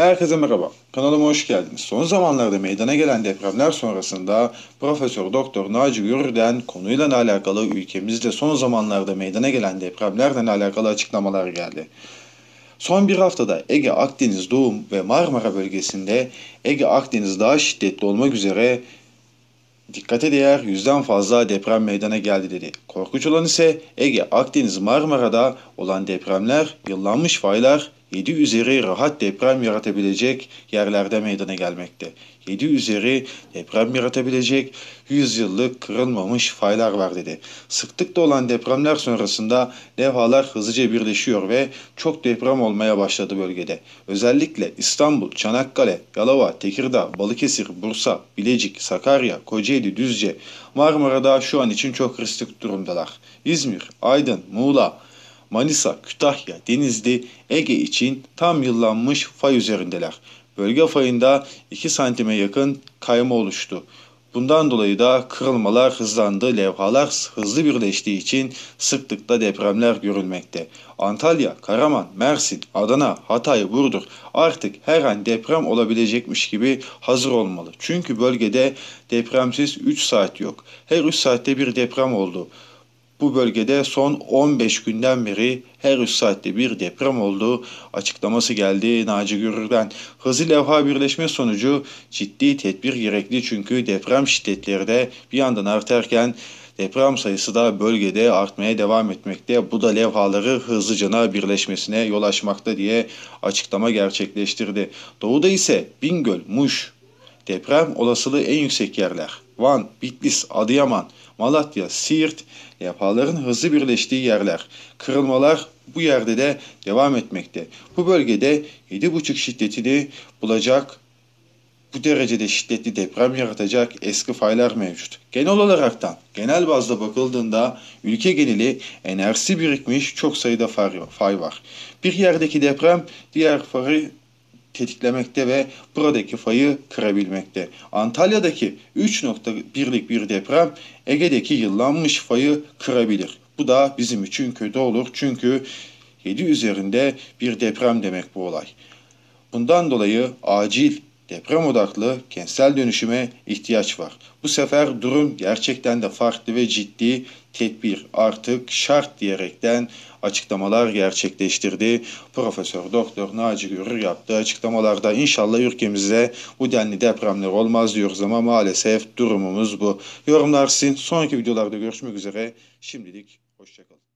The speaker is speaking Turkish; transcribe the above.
Herkese merhaba. Kanalıma hoş geldiniz. Son zamanlarda meydana gelen depremler sonrasında Profesör Doktor Naci Görür'den konuyla alakalı ülkemizde son zamanlarda meydana gelen depremlerle alakalı açıklamalar geldi. Son bir haftada Ege, Akdeniz, Doğu ve Marmara bölgesinde Ege, Akdeniz daha şiddetli olmak üzere dikkate değer yüzden fazla deprem meydana geldi dedi. Korkunç olan ise Ege, Akdeniz, Marmara'da olan depremler, yıllanmış faylar 7 üzeri rahat deprem yaratabilecek yerlerde meydana gelmekte. 7 üzeri deprem yaratabilecek 100 yıllık kırılmamış faylar var dedi. Sıklıkta olan depremler sonrasında levhalar hızlıca birleşiyor ve çok deprem olmaya başladı bölgede. Özellikle İstanbul, Çanakkale, Yalova, Tekirdağ, Balıkesir, Bursa, Bilecik, Sakarya, Kocaeli, Düzce, Marmara'da şu an için çok riskli durumdalar. İzmir, Aydın, Muğla, Manisa, Kütahya, Denizli, Ege için tam yıllanmış fay üzerindeler. Bölge fayında 2 santime yakın kayma oluştu. Bundan dolayı da kırılmalar hızlandı, levhalar hızlı birleştiği için sıklıkla depremler görülmekte. Antalya, Karaman, Mersin, Adana, Hatay, Burdur artık her an deprem olabilecekmiş gibi hazır olmalı. Çünkü bölgede depremsiz 3 saat yok. Her 3 saatte bir deprem oldu. Bu bölgede son 15 günden beri her 3 saatte bir deprem olduğu açıklaması geldi Naci Görür'den. Hızlı levha birleşme sonucu ciddi tedbir gerekli çünkü deprem şiddetleri de bir yandan artarken Deprem sayısı da bölgede artmaya devam etmekte. Bu da levhaları hızlıcana birleşmesine yol açmakta diye açıklama gerçekleştirdi. Doğuda ise Bingöl, Muş, deprem olasılığı en yüksek yerler. Van, Bitlis, Adıyaman, Malatya, Siirt levhaların hızlı birleştiği yerler. Kırılmalar bu yerde de devam etmekte. Bu bölgede 7,5 şiddetini bulacak bu derecede şiddetli deprem yaratacak eski faylar mevcut. Genel olaraktan, genel bazda bakıldığında ülke geneli enerjisi birikmiş çok sayıda fay var. Bir yerdeki deprem diğer fayı tetiklemekte ve buradaki fayı kırabilmekte. Antalya'daki 3.1'lik bir deprem Ege'deki yıllanmış fayı kırabilir. Bu da bizim için kötü olur çünkü 7 üzerinde bir deprem demek bu olay. Bundan dolayı acil deprem odaklı kentsel dönüşüme ihtiyaç var. Bu sefer durum gerçekten de farklı ve ciddi tedbir artık şart diyerekten açıklamalar gerçekleştirdi. Profesör Doktor Naci Görür yaptığı açıklamalarda inşallah ülkemizde bu denli depremler olmaz diyoruz ama maalesef durumumuz bu. Yorumlar sizin. Sonraki videolarda görüşmek üzere. Şimdilik hoşçakalın.